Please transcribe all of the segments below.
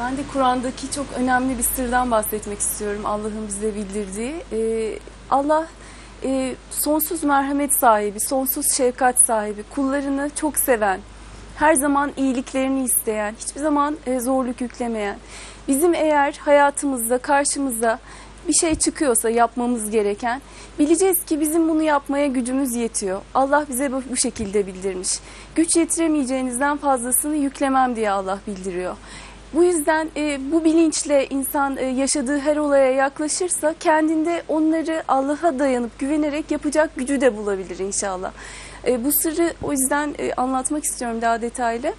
Ben de Kur'an'daki çok önemli bir sırdan bahsetmek istiyorum Allah'ın bize bildirdiği. Ee, Allah e, sonsuz merhamet sahibi, sonsuz şefkat sahibi, kullarını çok seven, her zaman iyiliklerini isteyen, hiçbir zaman e, zorluk yüklemeyen. Bizim eğer hayatımızda karşımıza bir şey çıkıyorsa yapmamız gereken, bileceğiz ki bizim bunu yapmaya gücümüz yetiyor. Allah bize bu, şekilde bildirmiş. Güç yetiremeyeceğinizden fazlasını yüklemem diye Allah bildiriyor. Bu yüzden e, bu bilinçle insan e, yaşadığı her olaya yaklaşırsa kendinde onları Allah'a dayanıp güvenerek yapacak gücü de bulabilir inşallah. E, bu sırrı o yüzden e, anlatmak istiyorum daha detaylı.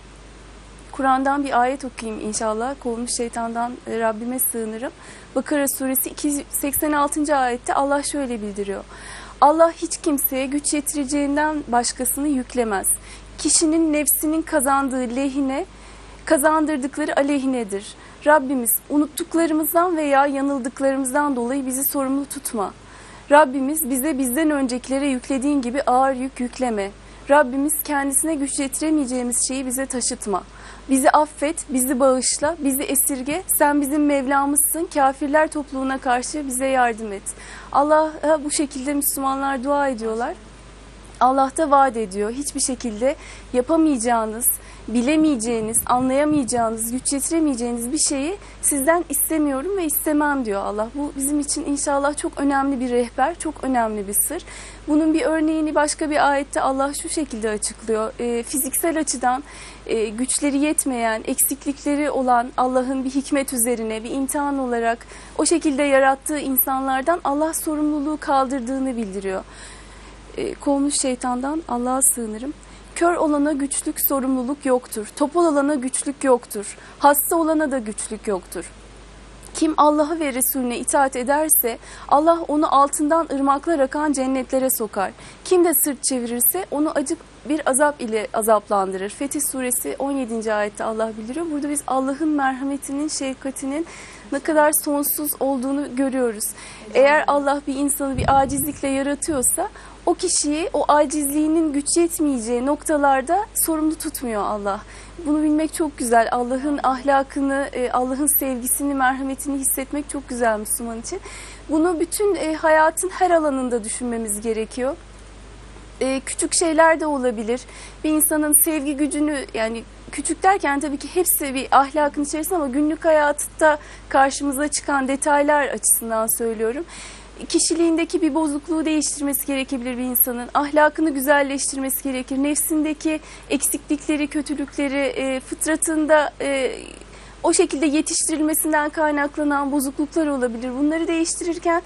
Kur'an'dan bir ayet okuyayım inşallah. Kovulmuş şeytandan e, Rabbime sığınırım. Bakara suresi 286. ayette Allah şöyle bildiriyor. Allah hiç kimseye güç yetireceğinden başkasını yüklemez. Kişinin nefsinin kazandığı lehine kazandırdıkları aleyhinedir. Rabbimiz unuttuklarımızdan veya yanıldıklarımızdan dolayı bizi sorumlu tutma. Rabbimiz bize bizden öncekilere yüklediğin gibi ağır yük yükleme. Rabbimiz kendisine güç yetiremeyeceğimiz şeyi bize taşıtma. Bizi affet, bizi bağışla, bizi esirge. Sen bizim Mevlamızsın. Kafirler topluluğuna karşı bize yardım et. Allah'a bu şekilde Müslümanlar dua ediyorlar. Allah da vaat ediyor. Hiçbir şekilde yapamayacağınız, bilemeyeceğiniz, anlayamayacağınız, güç yetiremeyeceğiniz bir şeyi sizden istemiyorum ve istemem diyor Allah. Bu bizim için inşallah çok önemli bir rehber, çok önemli bir sır. Bunun bir örneğini başka bir ayette Allah şu şekilde açıklıyor. E, fiziksel açıdan e, güçleri yetmeyen, eksiklikleri olan Allah'ın bir hikmet üzerine, bir imtihan olarak o şekilde yarattığı insanlardan Allah sorumluluğu kaldırdığını bildiriyor e, kovmuş şeytandan Allah'a sığınırım. Kör olana güçlük sorumluluk yoktur. Topal olana güçlük yoktur. Hasta olana da güçlük yoktur. Kim Allah'a ve Resulüne itaat ederse Allah onu altından ırmaklar akan cennetlere sokar. Kim de sırt çevirirse onu acık bir azap ile azaplandırır. Fetih suresi 17. ayette Allah bildiriyor. Burada biz Allah'ın merhametinin, şefkatinin ne kadar sonsuz olduğunu görüyoruz. Eğer Allah bir insanı bir acizlikle yaratıyorsa o kişiyi o acizliğinin güç yetmeyeceği noktalarda sorumlu tutmuyor Allah. Bunu bilmek çok güzel. Allah'ın ahlakını, e, Allah'ın sevgisini, merhametini hissetmek çok güzel Müslüman için. Bunu bütün e, hayatın her alanında düşünmemiz gerekiyor. E, küçük şeyler de olabilir. Bir insanın sevgi gücünü yani küçük derken tabii ki hepsi bir ahlakın içerisinde ama günlük hayatta karşımıza çıkan detaylar açısından söylüyorum kişiliğindeki bir bozukluğu değiştirmesi gerekebilir bir insanın. Ahlakını güzelleştirmesi gerekir. Nefsindeki eksiklikleri, kötülükleri, e, fıtratında e, o şekilde yetiştirilmesinden kaynaklanan bozukluklar olabilir. Bunları değiştirirken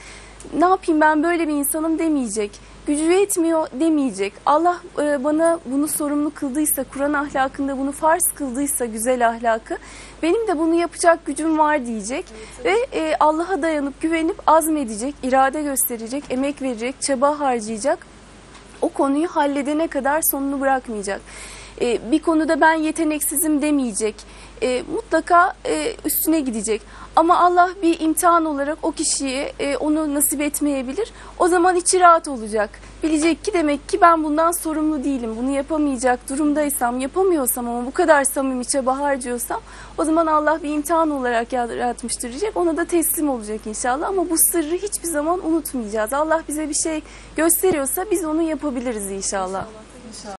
ne yapayım ben böyle bir insanım demeyecek. Gücü yetmiyor demeyecek. Allah e, bana bunu sorumlu kıldıysa, Kur'an ahlakında bunu farz kıldıysa güzel ahlakı, benim de bunu yapacak gücüm var diyecek. Ve e, Allah'a dayanıp güvenip azmedecek, irade gösterecek, emek verecek, çaba harcayacak. O konuyu halledene kadar sonunu bırakmayacak. E, bir konuda ben yeteneksizim demeyecek. E, mutlaka e, üstüne gidecek. Ama Allah bir imtihan olarak o kişiye e, onu nasip etmeyebilir. O zaman içi rahat olacak. Bilecek ki demek ki ben bundan sorumlu değilim. Bunu yapamayacak durumdaysam, yapamıyorsam ama bu kadar samimi çaba harcıyorsam o zaman Allah bir imtihan olarak yaratmıştır diyecek. Ona da teslim olacak inşallah. Ama bu sırrı hiçbir zaman unutmayacağız. Allah bize bir şey gösteriyorsa biz onu yapabiliriz inşallah. İnşallah.